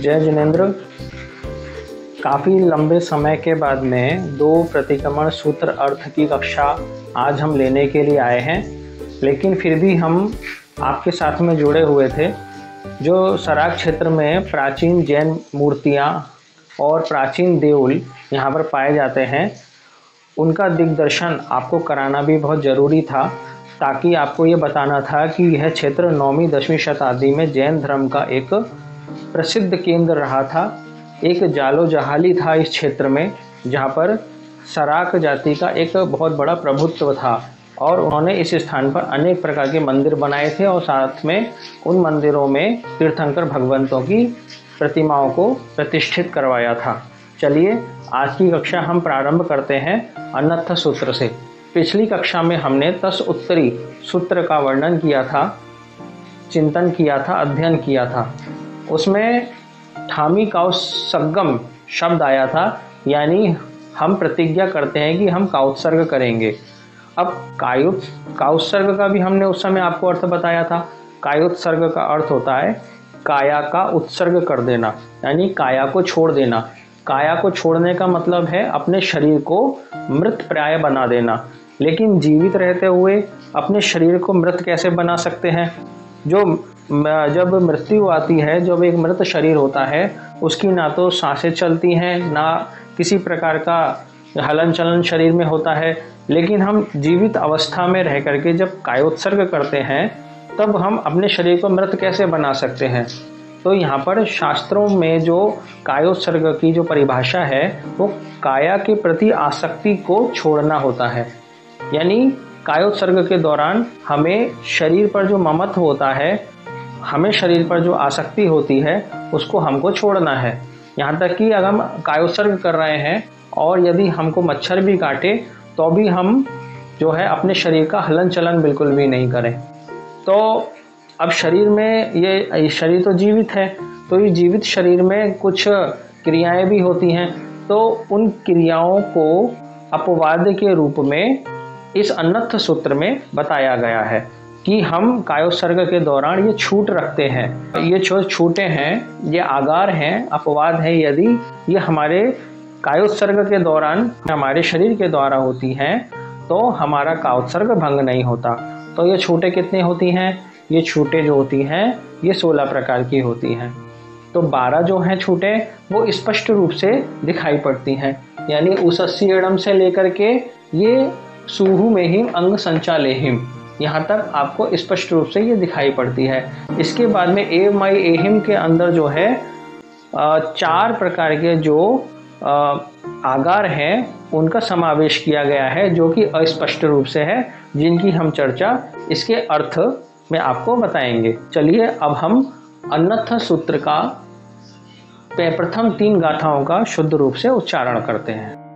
जय जिनेन्द्र काफ़ी लंबे समय के बाद में दो प्रतिक्रमण सूत्र अर्थ की कक्षा आज हम लेने के लिए आए हैं, लेकिन फिर भी हम आपके साथ में जुड़े हुए थे, जो सराग क्षेत्र में प्राचीन जैन मूर्तियाँ और प्राचीन देउल यहाँ पर पाए जाते हैं। उनका दिग्दर्शन आपको कराना भी बहुत ज़रूरी था, ताकि आपको ये बताना था कि यह क्षेत्र नौवीं दसवीं शताब्दी में जैन धर्म का एक प्रसिद्ध केंद्र रहा था, एक जालो जहाली था इस क्षेत्र में, जहाँ पर सराक जाति का एक बहुत बड़ा प्रभुत्व था और उन्होंने इस स्थान पर अनेक प्रकार के मंदिर बनाए थे और साथ में उन मंदिरों में तीर्थंकर भगवंतों की प्रतिमाओं को प्रतिष्ठित करवाया था। चलिए, आज की कक्षा हम प्रारंभ करते हैं अनर्थ सूत्र से। पिछली कक्षा में हमने तस उत्तरी सूत्र का वर्णन किया था, चिंतन किया था, अध्ययन किया था। उसमें ठामी काउसगम शब्द आया था, यानी हम प्रतिज्ञा करते हैं कि हम काउत्सर्ग करेंगे। अब कायुत, काउत्सर्ग का भी हमने उस समय आपको अर्थ बताया था। कायोत्सर्ग का अर्थ होता है काया का उत्सर्ग कर देना, यानी काया को छोड़ देना। काया को छोड़ने का मतलब है अपने शरीर को मृत प्राय बना देना। लेकिन जीवित रहते हुए अपने शरीर को मृत कैसे बना सकते हैं? जो जब मृत्यु आती है, जब एक मृत शरीर होता है, उसकी ना तो साँसें चलती हैं, ना किसी प्रकार का हलन चलन शरीर में होता है। लेकिन हम जीवित अवस्था में रह करके जब कायोत्सर्ग करते हैं, तब हम अपने शरीर को मृत कैसे बना सकते हैं? तो यहाँ पर शास्त्रों में जो कायोत्सर्ग की जो परिभाषा है, वो काया के प्रति आसक्ति को छोड़ना होता है। यानी कायोत्सर्ग के दौरान हमें शरीर पर जो ममत्व होता है हमें शरीर पर जो आसक्ति होती है, उसको हमको छोड़ना है। यहाँ तक कि अगर हम कायोत्सर्ग कर रहे हैं और यदि हमको मच्छर भी काटे तो भी हम जो है अपने शरीर का हलन चलन बिल्कुल भी नहीं करें। तो अब शरीर में ये शरीर तो जीवित है तो ये जीवित शरीर में कुछ क्रियाएँ भी होती हैं। तो उन क्रियाओं को अपवाद के रूप में इस अन्नथ सूत्र में बताया गया है। कि हम कायोत्सर्ग के दौरान ये छूट रखते हैं। ये छूटे हैं, ये आगार हैं, अपवाद है, यदि ये हमारे कायोत्सर्ग के दौरान, हमारे शरीर के द्वारा होती हैं तो हमारा कायोत्सर्ग भंग नहीं होता। तो ये छूटे कितनी होती हैं? ये छूटे जो होती हैं, ये सोलह प्रकार की होती हैं। तो बारह जो हैं छूटे, वो स्पष्ट रूप से दिखाई पड़ती हैं। यानी उस अस्सी से लेकर के ये सूहू में हिम अंग संचालेहिम। यहाँ तक आपको स्पष्ट रूप से ये दिखाई पड़ती है। इसके बाद में ए माई एहिम के अंदर जो है चार प्रकार के जो आगार हैं, उनका समावेश किया गया है, जो कि अस्पष्ट रूप से है, जिनकी हम चर्चा इसके अर्थ में आपको बताएँगे। चलिए अब हम अन्नथ सूत्र का प्रथम तीन गाथाओं का शुद्ध रूप से उच्चारण करते हैं।